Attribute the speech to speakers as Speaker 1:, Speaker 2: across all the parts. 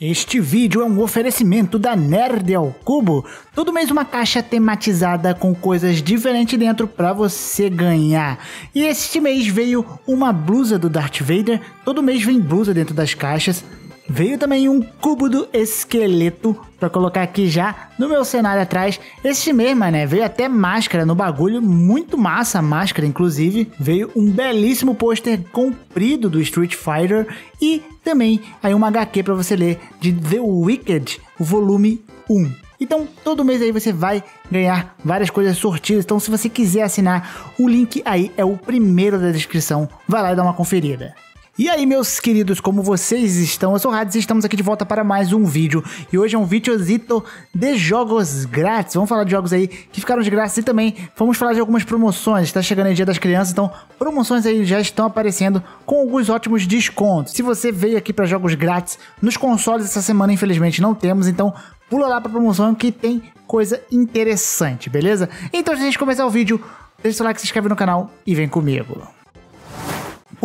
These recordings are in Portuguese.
Speaker 1: Este vídeo é um oferecimento da Nerd ao Cubo. Todo mês uma caixa tematizada com coisas diferentes dentro para você ganhar. E este mês veio uma blusa do Darth Vader. Todo mês vem blusa dentro das caixas. Veio também um cubo do esqueleto para colocar aqui já no meu cenário atrás. Esse mês, né? Veio até máscara no bagulho, muito massa a máscara, inclusive. Veio um belíssimo pôster comprido do Street Fighter e também aí uma HQ para você ler de The Wicked, o volume 1. Então, todo mês aí você vai ganhar várias coisas sortidas. Então, se você quiser assinar, o link aí é o primeiro da descrição. Vai lá e dá uma conferida. E aí, meus queridos, como vocês estão? Eu sou o Hades e estamos aqui de volta para mais um vídeo. E hoje é um videozito de jogos grátis. Vamos falar de jogos aí que ficaram de graça e também vamos falar de algumas promoções. Está chegando aí Dia das Crianças, então promoções aí já estão aparecendo com alguns ótimos descontos. Se você veio aqui para jogos grátis, nos consoles essa semana infelizmente não temos, então pula lá para promoção que tem coisa interessante, beleza? Então, de a gente começar o vídeo, deixa o like, se inscreve no canal e vem comigo.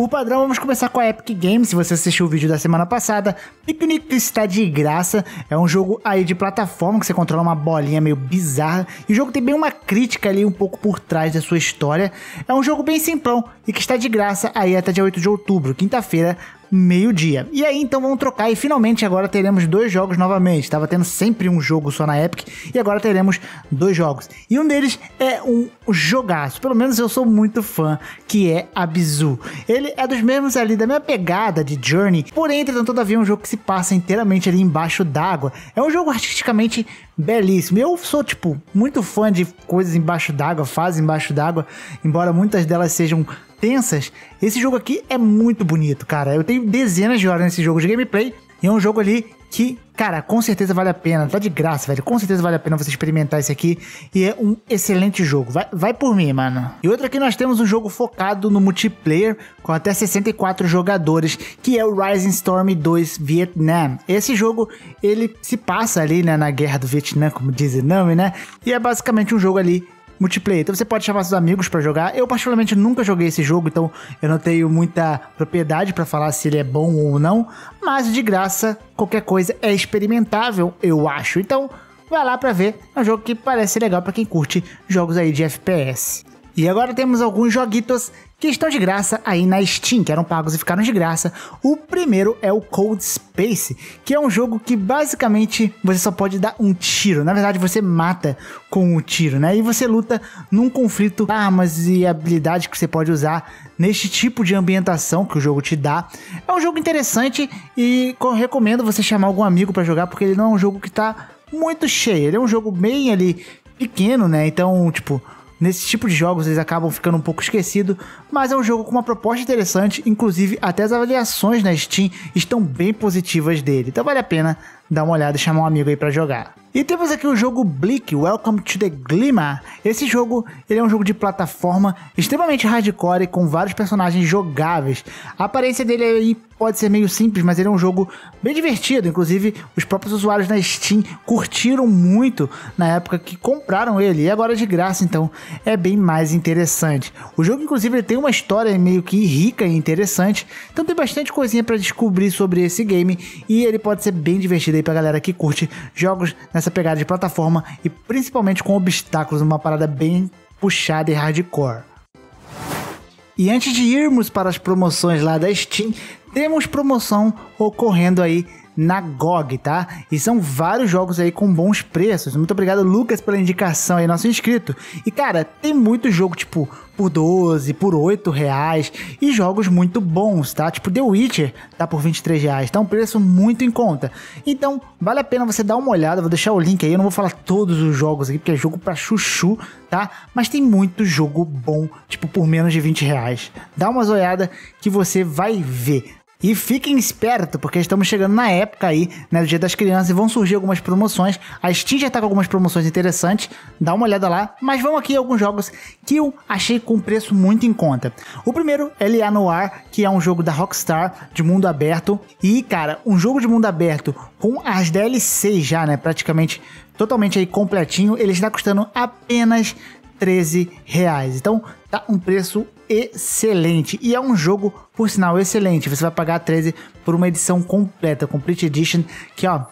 Speaker 1: O padrão, vamos começar com a Epic Games. Se você assistiu o vídeo da semana passada, Picnic está de graça. É um jogo aí de plataforma que você controla uma bolinha meio bizarra. E o jogo tem bem uma crítica ali um pouco por trás da sua história. É um jogo bem simplão e que está de graça aí até dia 8 de outubro, quinta-feira, meio-dia. E aí então vamos trocar e finalmente agora teremos dois jogos novamente. Estava tendo sempre um jogo só na Epic e agora teremos dois jogos. E um deles é um jogaço, pelo menos eu sou muito fã, que é Abzu. Ele é dos mesmos ali da minha pegada de Journey, porém, entretanto, todavia é um jogo que se passa inteiramente ali embaixo d'água. É um jogo artisticamente belíssimo. Eu sou, tipo, muito fã de coisas embaixo d'água, fases embaixo d'água, embora muitas delas sejam tensas. Esse jogo aqui é muito bonito, cara. Eu tenho dezenas de horas nesse jogo de gameplay e é um jogo ali que, cara, com certeza vale a pena. Tá de graça, velho. Com certeza vale a pena você experimentar esse aqui. E é um excelente jogo. Vai, vai por mim, mano. E outro aqui nós temos um jogo focado no multiplayer com até 64 jogadores, que é o Rising Storm 2 Vietnam. Esse jogo, ele se passa ali, né, na guerra do Vietnã, como diz o nome, né? E é basicamente um jogo ali multiplayer. Então você pode chamar seus amigos para jogar. Eu particularmente nunca joguei esse jogo, então eu não tenho muita propriedade para falar se ele é bom ou não, mas de graça qualquer coisa é experimentável, eu acho. Então vai lá para ver. É um jogo que parece legal para quem curte jogos aí de FPS. E agora temos alguns joguitos que estão de graça aí na Steam, que eram pagos e ficaram de graça. O primeiro é o Cold Space, que é um jogo que basicamente você só pode dar um tiro. Na verdade, você mata com um tiro, né? E você luta num conflito armas e habilidades que você pode usar neste tipo de ambientação que o jogo te dá. É um jogo interessante e recomendo você chamar algum amigo para jogar, porque ele não é um jogo que tá muito cheio. Ele é um jogo bem ali pequeno, né? Então, tipo, Nesse tipo de jogos eles acabam ficando um pouco esquecidos, mas é um jogo com uma proposta interessante, inclusive até as avaliações na Steam estão bem positivas dele, então vale a pena dar uma olhada e chamar um amigo aí para jogar. E temos aqui o jogo Bleak, Welcome to the Glimmer. Esse jogo, ele é um jogo de plataforma extremamente hardcore com vários personagens jogáveis. A aparência dele aí pode ser meio simples, mas ele é um jogo bem divertido. Inclusive, os próprios usuários na Steam curtiram muito na época que compraram ele. E agora é de graça, então é bem mais interessante. O jogo, inclusive, tem uma história meio que rica e interessante. Então tem bastante coisinha para descobrir sobre esse game. E ele pode ser bem divertido aí pra galera que curte jogos nessa pegada de plataforma e principalmente com obstáculos, uma parada bem puxada e hardcore. E antes de irmos para as promoções lá da Steam, temos promoção ocorrendo aí na GOG, tá? E são vários jogos aí com bons preços. Muito obrigado, Lucas, pela indicação aí, nosso inscrito. E cara, tem muito jogo tipo por 12, por 8 reais e jogos muito bons, tá? Tipo The Witcher tá por 23 reais, tá um preço muito em conta. Então vale a pena você dar uma olhada, vou deixar o link aí, eu não vou falar todos os jogos aqui porque é jogo pra chuchu, tá? Mas tem muito jogo bom, tipo por menos de 20 reais. Dá uma olhada que você vai ver. E fiquem espertos, porque estamos chegando na época aí, né, do Dia das Crianças, e vão surgir algumas promoções. A Steam já tá com algumas promoções interessantes, dá uma olhada lá. Mas vamos aqui alguns jogos que eu achei com preço muito em conta. O primeiro é L.A. Noir, que é um jogo da Rockstar, de mundo aberto. E, cara, um jogo de mundo aberto com as DLCs já, né, praticamente totalmente aí completinho, ele está custando apenas 13 reais. Então tá um preço excelente e é um jogo, por sinal, excelente. Você vai pagar 13 por uma edição completa, Complete Edition, que ó,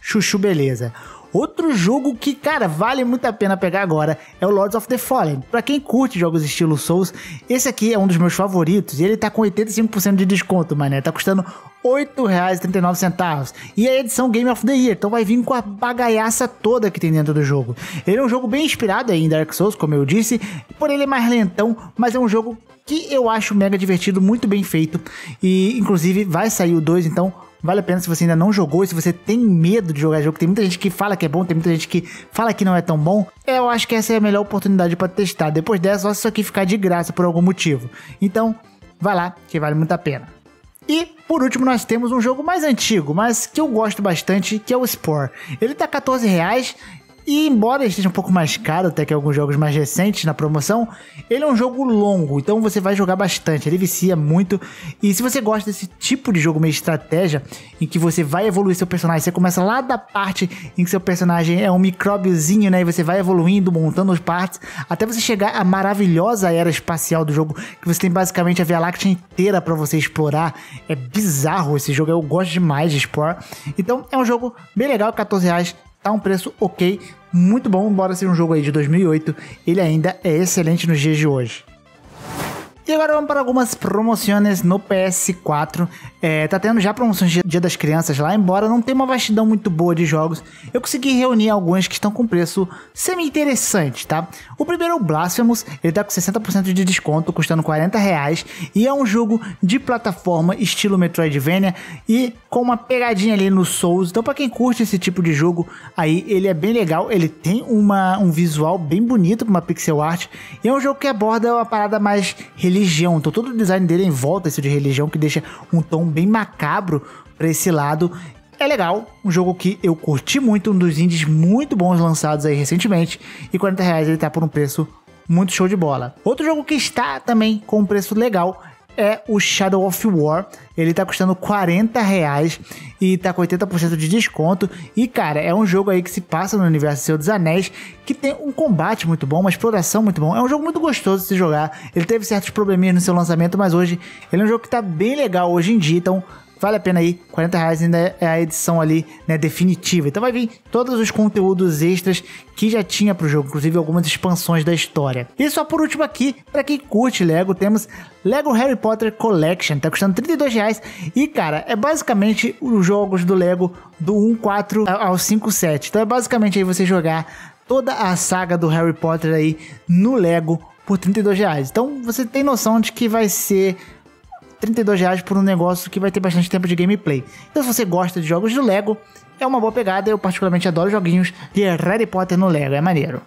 Speaker 1: chuchu beleza. Outro jogo que, cara, vale muito a pena pegar agora é o Lords of the Fallen. Para quem curte jogos estilo Souls, esse aqui é um dos meus favoritos e ele tá com 85% de desconto, mané. Tá custando R$ 8,39. E a edição Game of the Year, então vai vir com a bagaiaça toda que tem dentro do jogo. Ele é um jogo bem inspirado em Dark Souls, como eu disse, por ele é mais lentão, mas é um jogo que eu acho mega divertido, muito bem feito. E inclusive vai sair o 2, então Vale a pena se você ainda não jogou se você tem medo de jogar jogo. Tem muita gente que fala que é bom, tem muita gente que fala que não é tão bom. Eu acho que essa é a melhor oportunidade para testar. Depois dessa, só se isso aqui ficar de graça por algum motivo. Então, vai lá, que vale muito a pena. E, por último, nós temos um jogo mais antigo, mas que eu gosto bastante, que é o Spore. Ele tá 14 reais e embora esteja um pouco mais caro até que alguns jogos mais recentes na promoção, ele é um jogo longo, então você vai jogar bastante, ele vicia muito. E se você gosta desse tipo de jogo meio estratégia, em que você vai evoluir seu personagem, você começa lá da parte em que seu personagem é um micróbiozinho, né? E você vai evoluindo, montando as partes, até você chegar à maravilhosa era espacial do jogo, que você tem basicamente a Via Láctea inteira para você explorar. É bizarro esse jogo, eu gosto demais de explorar. Então é um jogo bem legal, 14 reais tá um preço ok, muito bom, embora seja um jogo aí de 2008, ele ainda é excelente nos dias de hoje. E agora vamos para algumas promoções no PS4. É, tá tendo já promoções de Dia das Crianças lá, embora não tenha uma vastidão muito boa de jogos. Eu consegui reunir alguns que estão com preço semi-interessante, tá? O primeiro é o Blasphemous, ele tá com 60% de desconto, custando 40 reais. E é um jogo de plataforma estilo Metroidvania e com uma pegadinha ali no Souls. Então para quem curte esse tipo de jogo, aí ele é bem legal. Ele tem uma, um visual bem bonito, uma pixel art. E é um jogo que aborda uma parada mais religião. Então todo o design dele é em volta isso de religião, que deixa um tom bem macabro para esse lado. É legal, um jogo que eu curti muito, um dos indies muito bons lançados aí recentemente. E 40 reais ele tá por um preço muito show de bola. Outro jogo que está também com um preço legal é o Shadow of War. Ele tá custando 40 reais e tá com 80% de desconto. E cara, é um jogo aí que se passa no universo Senhor dos Anéis, que tem um combate muito bom, uma exploração muito bom. É um jogo muito gostoso de se jogar. Ele teve certos probleminhas no seu lançamento, mas hoje ele é um jogo que tá bem legal hoje em dia. Então vale a pena aí, 40 reais ainda é a edição ali, né, definitiva. Então vai vir todos os conteúdos extras que já tinha pro jogo, inclusive algumas expansões da história. E só por último aqui, para quem curte Lego, temos Lego Harry Potter Collection, tá custando 32 reais e cara, é basicamente os jogos do Lego do 1.4 ao 5.7. Então é basicamente aí você jogar toda a saga do Harry Potter aí no Lego por 32 reais. Então você tem noção de que vai ser 32 reais por um negócio que vai ter bastante tempo de gameplay. Então, se você gosta de jogos de Lego, é uma boa pegada. Eu, particularmente, adoro joguinhos de Harry Potter no Lego, é maneiro.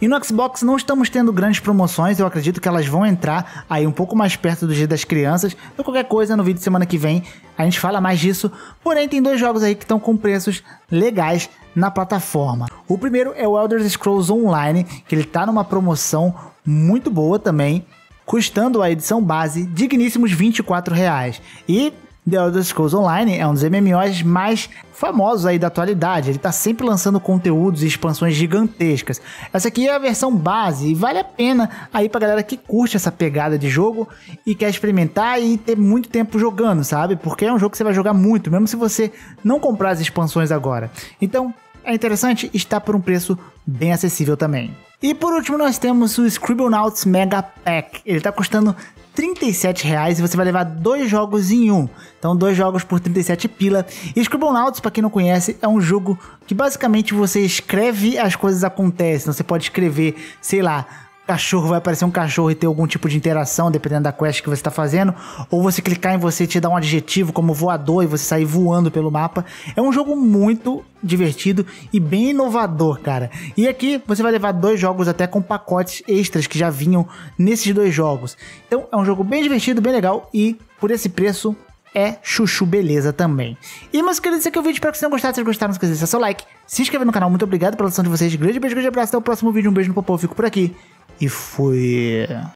Speaker 1: E no Xbox não estamos tendo grandes promoções, eu acredito que elas vão entrar aí um pouco mais perto do Dia das Crianças. Então qualquer coisa no vídeo de semana que vem a gente fala mais disso. Porém tem dois jogos aí que estão com preços legais na plataforma. O primeiro é o Elder Scrolls Online, que ele está numa promoção muito boa também custando a edição base digníssimos 24 reais. E The Elder Scrolls Online é um dos MMOs mais famosos aí da atualidade. Ele está sempre lançando conteúdos e expansões gigantescas. Essa aqui é a versão base e vale a pena aí pra galera que curte essa pegada de jogo e quer experimentar e ter muito tempo jogando, sabe? Porque é um jogo que você vai jogar muito, mesmo se você não comprar as expansões agora. Então, é interessante, está por um preço bem acessível também. E por último nós temos o Scribblenauts Mega Pack. Ele está custando 37 reais e você vai levar dois jogos em um. Então, dois jogos por 37 pila. E Scribblenauts, para quem não conhece, é um jogo que basicamente você escreve as coisas acontecem. Então, você pode escrever, sei lá, cachorro vai aparecer um cachorro e ter algum tipo de interação, dependendo da quest que você está fazendo, ou você clicar em você e te dar um adjetivo como voador e você sair voando pelo mapa. É um jogo muito divertido e bem inovador, cara. E aqui você vai levar dois jogos até com pacotes extras que já vinham nesses dois jogos. Então é um jogo bem divertido, bem legal e por esse preço é chuchu beleza também. E meus queridos, esse aqui é o vídeo, espero que vocês tenham gostado. Se vocês gostaram, não esqueça de deixar seu like, se inscrever no canal. Muito obrigado pela atenção de vocês. Grande beijo, grande abraço. Até o próximo vídeo. Um beijo no popô. Fico por aqui e fui.